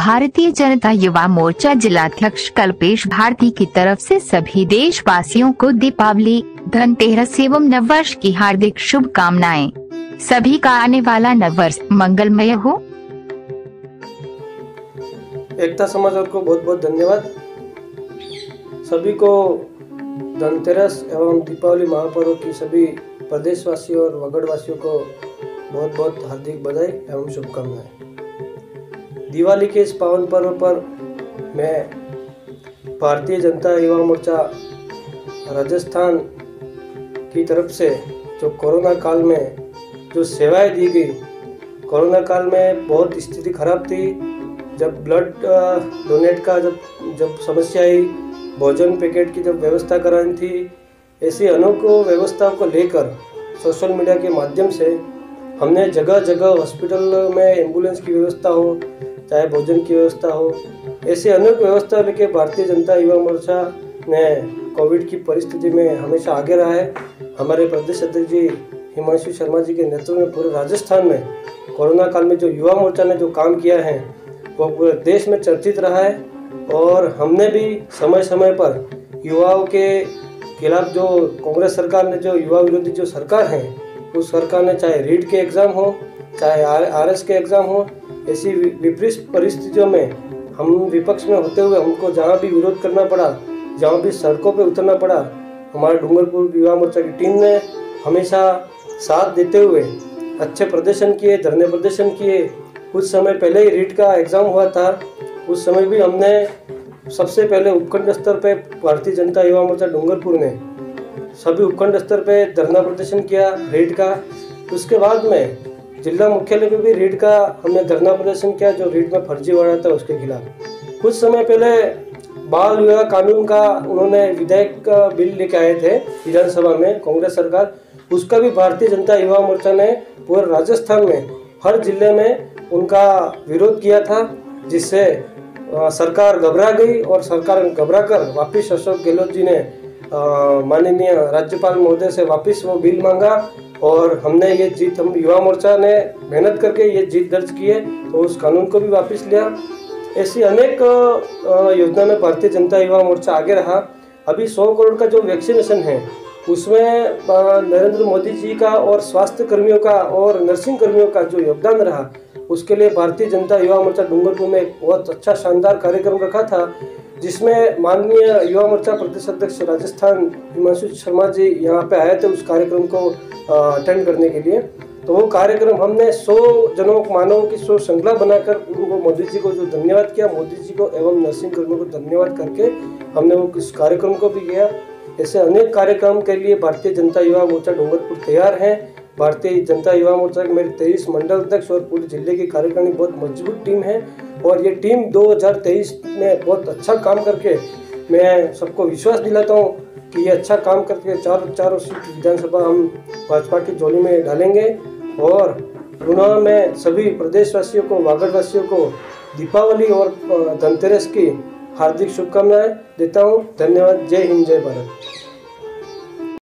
भारतीय जनता युवा मोर्चा जिलाध्यक्ष कल्पेश भारती की तरफ़ से सभी देशवासियों को दीपावली, धनतेरस एवं नववर्ष की हार्दिक शुभकामनाएँ। सभी का आने वाला नववर्ष मंगलमय हो। एकता समाचार को बहुत बहुत धन्यवाद। सभी को धनतेरस एवं दीपावली महापर्व की सभी प्रदेशवासियों और वगड़वासियों को बहुत बहुत हार्दिक बधाई एवं शुभकामनाएँ। दिवाली के इस पावन पर्व पर मैं भारतीय जनता युवा मोर्चा राजस्थान की तरफ़ से जो कोरोना काल में जो सेवाएँ दी गई, कोरोना काल में बहुत स्थिति खराब थी। जब ब्लड डोनेट का जब जब समस्या आई, भोजन पैकेट की जब व्यवस्था करानी थी, ऐसी अनोखो व्यवस्थाओं को लेकर सोशल मीडिया के माध्यम से हमने जगह जगह हॉस्पिटल में एंबुलेंस की व्यवस्था हो चाहे भोजन की व्यवस्था हो। ऐसी अनेक व्यवस्था लेके भारतीय जनता युवा मोर्चा ने कोविड की परिस्थिति में हमेशा आगे रहा है। हमारे प्रदेश अध्यक्ष जी हिमांशु शर्मा जी के नेतृत्व में पूरे राजस्थान में कोरोना काल में जो युवा मोर्चा ने जो काम किया है, वो पूरे देश में चर्चित रहा है और हमने भी समय समय पर युवाओं के खिलाफ जो कांग्रेस सरकार ने जो युवा विरोधी जो सरकार है, उस सरकार ने चाहे रीट के एग्ज़ाम हो, चाहे आर एस के एग्ज़ाम हो ऐसी विपरीत परिस्थितियों में हम विपक्ष में होते हुए हमको जहाँ भी विरोध करना पड़ा, जहाँ भी सड़कों पर उतरना पड़ा, हमारे डूंगरपुर युवा मोर्चा की टीम ने हमेशा साथ देते हुए अच्छे प्रदर्शन किए, धरने प्रदर्शन किए। कुछ समय पहले ही रीट का एग्ज़ाम हुआ था। उस समय भी हमने सबसे पहले उपखंड स्तर पर भारतीय जनता युवा मोर्चा डूंगरपुर ने सभी उपखंड स्तर पर धरना प्रदर्शन किया रीट का। उसके बाद में जिला मुख्यालय पे भी रीट का हमने धरना प्रदर्शन किया, जो रीट में फर्जीवाड़ा था उसके खिलाफ। कुछ समय पहले बाल विवाह कानून का उन्होंने विधेयक का बिल लेके आए थे विधानसभा में, कांग्रेस सरकार। उसका भी भारतीय जनता युवा मोर्चा ने पूरे राजस्थान में, हर ज़िले में उनका विरोध किया था, जिससे सरकार घबरा गई और सरकार घबरा कर वापिस अशोक गहलोत जी ने माननीय राज्यपाल महोदय से वापस वो बिल मांगा और हमने ये जीत, हम युवा मोर्चा ने मेहनत करके ये जीत दर्ज किए तो उस कानून को भी वापस लिया। ऐसी अनेक योजना में भारतीय जनता युवा मोर्चा आगे रहा। अभी सौ करोड़ का जो वैक्सीनेशन है, उसमें नरेंद्र मोदी जी का और स्वास्थ्य कर्मियों का और नर्सिंग कर्मियों का जो योगदान रहा, उसके लिए भारतीय जनता युवा मोर्चा डूंगरपुर में एक बहुत अच्छा शानदार कार्यक्रम रखा था। जिसमें माननीय युवा मोर्चा प्रदेश अध्यक्ष राजस्थान हिमांशु शर्मा जी यहाँ पे आए थे उस कार्यक्रम को अटेंड करने के लिए। तो वो कार्यक्रम हमने सौ जनों, मानवों की सौ श्रृंखला बनाकर उनको मोदी जी को जो धन्यवाद किया, मोदी जी को एवं नर्सिंग कर्मियों को धन्यवाद करके हमने वो इस कार्यक्रम को भी किया। ऐसे अनेक कार्यक्रम के लिए भारतीय जनता युवा मोर्चा डूंगरपुर तैयार है। भारतीय जनता युवा मोर्चा के मेरे तेईस मंडल अध्यक्ष और पूरे ज़िले की कार्यकारिणी बहुत मज़बूत टीम है और ये टीम 2023 में बहुत अच्छा काम करके मैं सबको विश्वास दिलाता हूँ कि ये अच्छा काम करके चार चारों सीट विधानसभा हम भाजपा की झोली में डालेंगे और उन्होंने में सभी प्रदेशवासियों को, वागड़वासियों को दीपावली और धनतेरस की हार्दिक शुभकामनाएँ देता हूँ। धन्यवाद। जय हिंद, जय भारत।